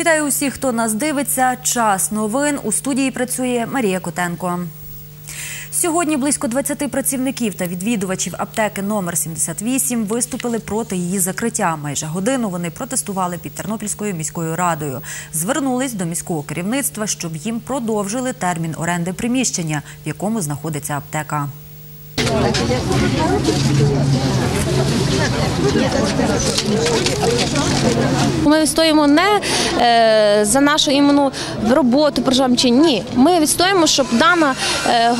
Вітаю усіх, хто нас дивиться. Час новин у студії працює Марія Котенко. Сьогодні близько 20 працівників та відвідувачів аптеки номер 78 виступили проти її закриття. Майже годину вони протестували під Тернопільською міською радою. Звернулись до міського керівництва, щоб їм продовжили термін оренди приміщення, в якому знаходиться аптека. Ми відстоїмо не е, за нашу іменно роботу чи ні. Ми відстоїмо, щоб дана е,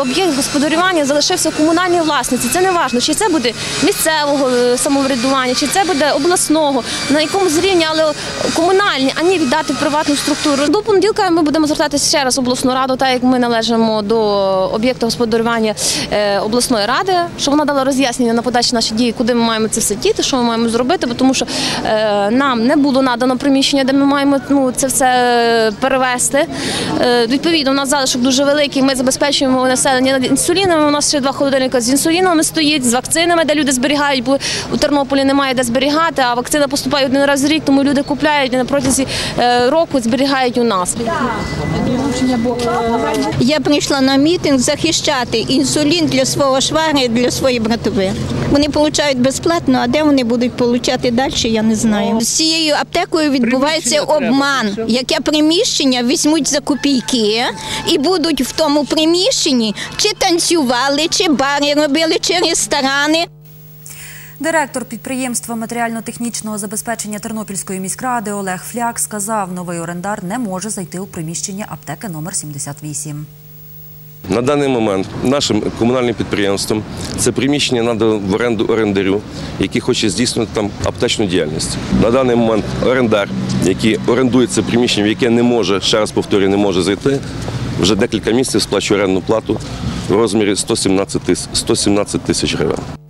об'єкт господарювання залишився в комунальній власниці. Це не важливо, чи це буде місцевого е, самоврядування, чи це буде обласного, на якомусь рівні, але комунальні, а не віддати приватну структуру. До понеділка ми будемо звертатися ще раз в обласну раду, так як ми належимо до об'єкту господарювання е, обласної ради, щоб вона дала роз'яснення на подальші наші дії, куди ми маємо це все діти, що ми маємо зробити, бо тому що е, нам не було надано приміщення, де ми маємо ну, це все е, перевести. Е, відповідно, у нас залишок дуже великий. Ми забезпечуємо населення інсулінами. У нас ще два холодильника з інсулінами стоїть, з вакцинами, де люди зберігають, бо у Тернополі немає де зберігати, а вакцина поступає один раз в рік, тому люди купляють і на протязі е, року зберігають у нас. Я прийшла на мітинг захищати інсулін для свого швагра і для своєї братови. Вони отримують безплатно, а де вони будуть отримати далі, я не знаю. З цією аптекою відбувається обман. Яке приміщення візьмуть за копійки і будуть в тому приміщенні чи танцювали, чи бари робили, чи ресторани. Директор підприємства матеріально-технічного забезпечення Тернопільської міськради Олег Фляк сказав, новий орендар не може зайти у приміщення аптеки номер 78. На даний момент нашим комунальним підприємством це приміщення надано в оренду орендарю, який хоче здійснювати там аптечну діяльність. На даний момент орендар, який орендує це приміщення, в яке не може, ще раз повторюю, не може зайти, вже декілька місяців сплачує орендну плату в розмірі 117 тисяч 117 тисяч гривень.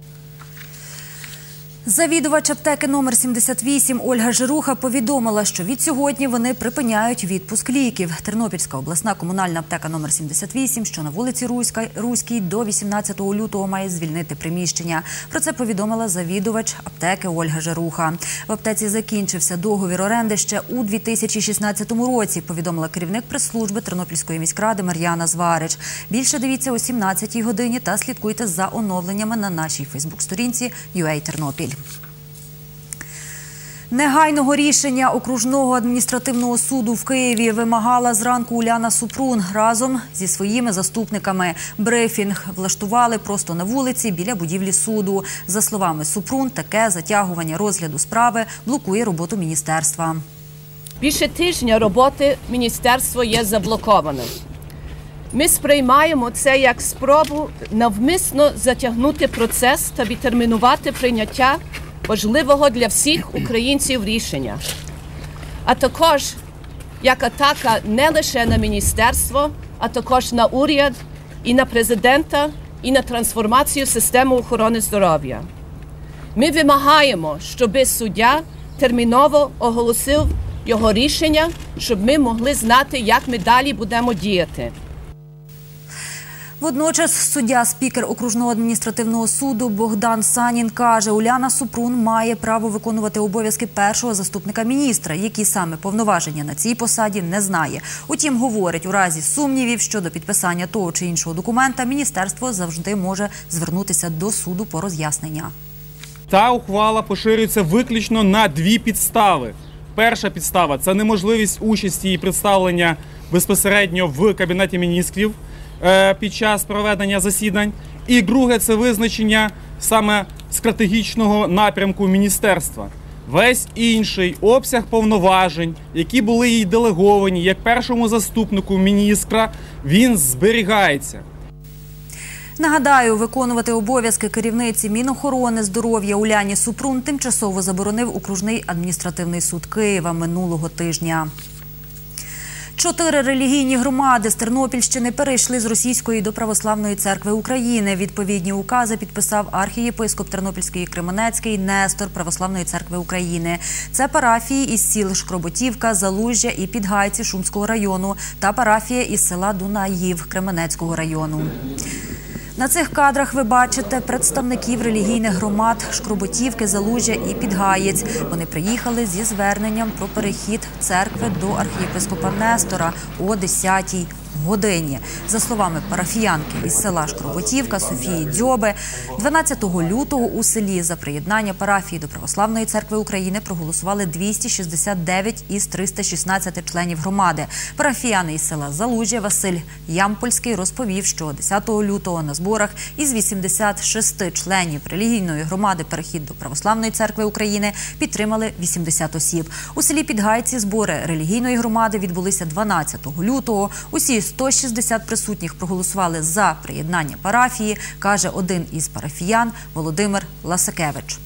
Завідувач аптеки номер 78 Ольга Жируха повідомила, що від сьогодні вони припиняють відпуск ліків. Тернопільська обласна комунальна аптека номер 78, що на вулиці Руська, Руській, до 18 лютого має звільнити приміщення. Про це повідомила завідувач аптеки Ольга Жируха. В аптеці закінчився договір оренди ще у 2016 році. Повідомила керівник прес-служби Тернопільської міськради Мар'яна Зварич. Більше дивіться о 17 годині та слідкуйте за оновленнями на нашій Фейсбук-сторінці UA Тернопіль. Негайного рішення окружного адміністративного суду в Києві вимагала зранку Уляна Супрун разом зі своїми заступниками. Брифінг влаштували просто на вулиці біля будівлі суду. За словами Супрун, таке затягування розгляду справи блокує роботу міністерства. Більше тижня роботи міністерство є заблокованим. Ми сприймаємо це як спробу навмисно затягнути процес та відтермінувати прийняття важливого для всіх українців рішення, а також як атака не лише на міністерство, а також на уряд і на президента, і на трансформацію системи охорони здоров'я. Ми вимагаємо, щоб суддя терміново оголосив його рішення, щоб ми могли знати, як ми далі будемо діяти. Водночас суддя спікер окружного адміністративного суду Богдан Санін каже, Уляна Супрун має право виконувати обов'язки першого заступника міністра, які саме повноваження на цій посаді не знає. Утім, говорить, у разі сумнівів щодо підписання того чи іншого документа, міністерство завжди може звернутися до суду по роз'яснення. Та ухвала поширюється виключно на дві підстави. Перша підстава це неможливість участі і представлення безпосередньо в кабінеті міністрів під час проведення засідань. І друге це визначення саме стратегічного напрямку міністерства. Весь інший обсяг повноважень, які були їй делеговані як першому заступнику міністра, він зберігається. Нагадаю, виконувати обов'язки керівниці Мінохорони здоров'я Уляні Супрун тимчасово заборонив окружний адміністративний суд Києва минулого тижня. Чотири релігійні громади з Тернопільщини перейшли з російської до православної церкви України. Відповідні укази підписав архієпископ Тернопільський Кременецький Нестор Православної церкви України. Це парафії із сіл Шкроботівка, Залужжя і Підгайці Шумського району та парафія із села Дунаїв Кременецького району. На цих кадрах ви бачите представників релігійних громад Шкроботівки, Залужжя і Підгаєць. Вони приїхали зі зверненням про перехід церкви до архієпископа Нестора о 10-й годині. За словами парафіянки із села Шкроботівка Софії Дзьоби, 12 лютого у селі за приєднання парафії до Православної церкви України проголосували 269 із 316 членів громади. Парафіяни із села Залужжя Василь Ямпольський розповів, що 10 лютого на зборах із 86 членів релігійної громади перехід до Православної церкви України підтримали 80 осіб. У селі Підгайці збори релігійної громади відбулися 12 лютого. Усі 160 присутніх проголосували за приєднання парафії, каже один із парафіян Володимир Ласакевич.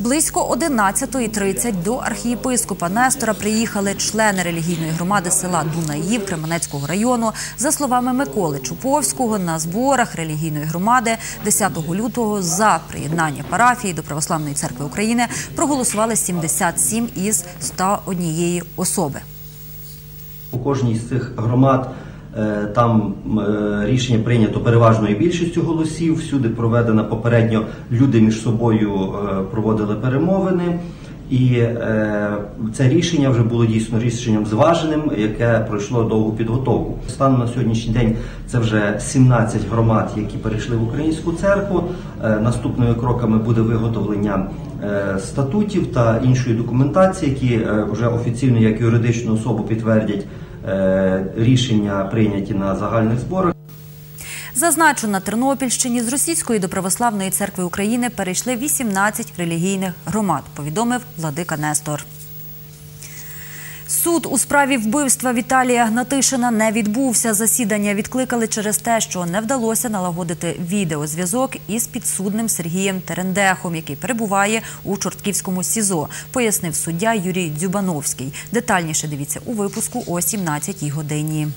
Близько 11.30 до архієпископа Нестора приїхали члени релігійної громади села Дунаїв Кременецького району. За словами Миколи Чуповського, на зборах релігійної громади 10 лютого за приєднання парафії до Православної церкви України проголосували 77 із 101 особи. У кожній з цих громад там е, рішення прийнято переважною більшістю голосів. Всюди проведено попередньо люди між собою е, проводили перемовини. І е, це рішення вже було дійсно рішенням зваженим, яке пройшло довгу підготовку. Станом на сьогоднішній день це вже 17 громад, які перейшли в українську церкву. Е, наступними кроками буде виготовлення е, статутів та іншої документації, які е, вже офіційно як юридичну особу підтвердять е, рішення, прийняті на загальних зборах. Зазначу, на Тернопільщині з Російської до Православної церкви України перейшли 18 релігійних громад, повідомив владика Нестор. Суд у справі вбивства Віталія Гнатишина не відбувся. Засідання відкликали через те, що не вдалося налагодити відеозв'язок із підсудним Сергієм Терендехом, який перебуває у Чортківському СІЗО, пояснив суддя Юрій Дзюбановський. Детальніше дивіться у випуску о 17-й годині.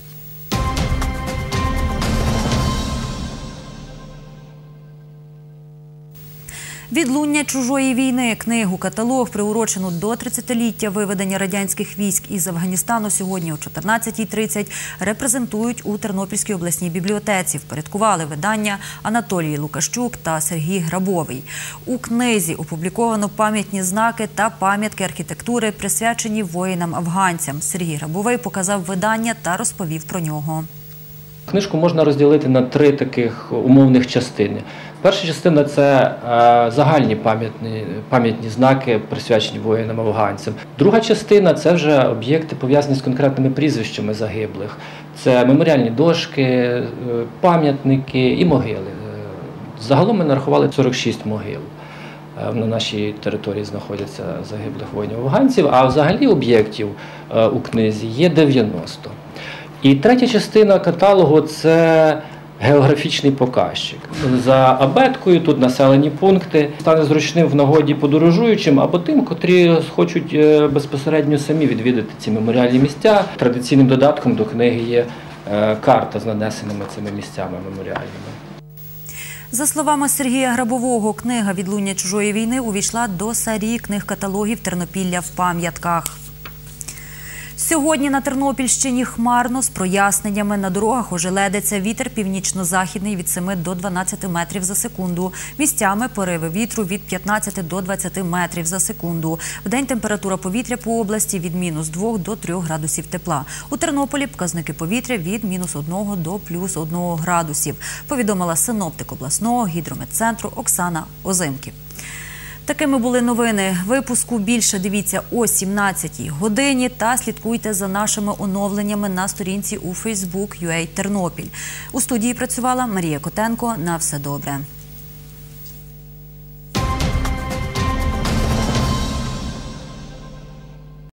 Відлуння чужої війни книгу каталог, приурочену до 30-ліття виведення радянських військ із Афганістану сьогодні о 14.30 репрезентують у Тернопільській обласній бібліотеці. Впорядкували видання Анатолій Лукащук та Сергій Грабовий. У книзі опубліковано пам'ятні знаки та пам'ятки архітектури, присвячені воїнам-афганцям. Сергій Грабовий показав видання та розповів про нього. Книжку можна розділити на три таких умовних частини. Перша частина це е, загальні пам'ятні пам'ятні знаки, присвячені воїнам афганцям. Друга частина це вже об'єкти пов'язані з конкретними прізвищами загиблих. Це меморіальні дошки, е, пам'ятники і могили. Е, Загалом ми нарахували 46 могил. На нашій території знаходяться загиблих воїнів афганців, а взагалі об'єктів у книзі є 90. І третя частина каталогу це географічний показчик. За абеткою тут населені пункти стане зручним в нагоді подорожуючим або тим, котрі хочуть е, безпосередньо самі відвідати ці меморіальні місця. Традиційним додатком до книги є е, карта з нанесеними цими місцями меморіальними. За словами Сергія Грабового, книга Відлуння чужої війни увійшла до серії книг каталогів Тернопілля в пам'ятках. Сьогодні на Тернопільщині хмарно з проясненнями на дорогах ожеледиться вітер північно-західний від 7 до 12 метрів за секунду. Місцями пориви вітру від 15 до 20 метрів за секунду. В день температура повітря по області від мінус 2 до 3 градусів тепла. У Тернополі показники повітря від мінус 1 до плюс 1 градусів. Повідомила синоптик обласного гідрометцентру Оксана Озимків. Такими були новини випуску. Більше дивіться о 17-й годині та слідкуйте за нашими оновленнями на сторінці у Facebook UA Тернопіль. У студії працювала Марія Котенко. На все добре.